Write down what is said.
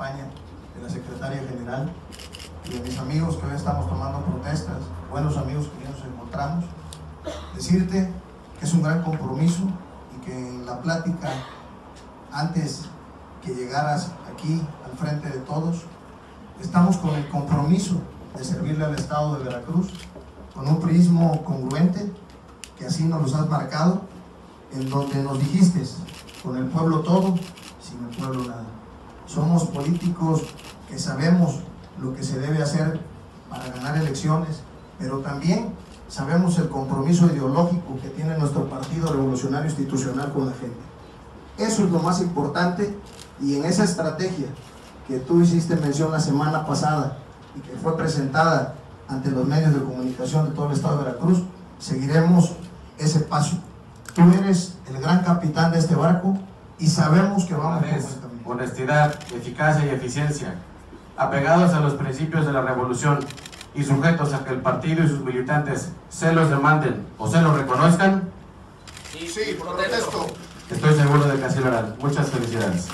de la secretaria general y de mis amigos que hoy estamos tomando protestas, buenos amigos que hoy nos encontramos, decirte que es un gran compromiso y que en la plática, antes que llegaras aquí al frente de todos, estamos con el compromiso de servirle al Estado de Veracruz con un prismo congruente, que así nos los has marcado, en donde nos dijiste, con el pueblo todo, sin el pueblo nada. Somos políticos que sabemos lo que se debe hacer para ganar elecciones, pero también sabemos el compromiso ideológico que tiene nuestro Partido Revolucionario Institucional con la gente. Eso es lo más importante y en esa estrategia que tú hiciste mención la semana pasada y que fue presentada ante los medios de comunicación de todo el estado de Veracruz, seguiremos ese paso. Tú eres el gran capitán de este barco y sabemos que vamos por buen camino. honestidad, eficacia y eficiencia, apegados a los principios de la revolución y sujetos a que el partido y sus militantes se los demanden o se los reconozcan, Sí, protesto. estoy seguro de que así lo harán. Muchas felicidades.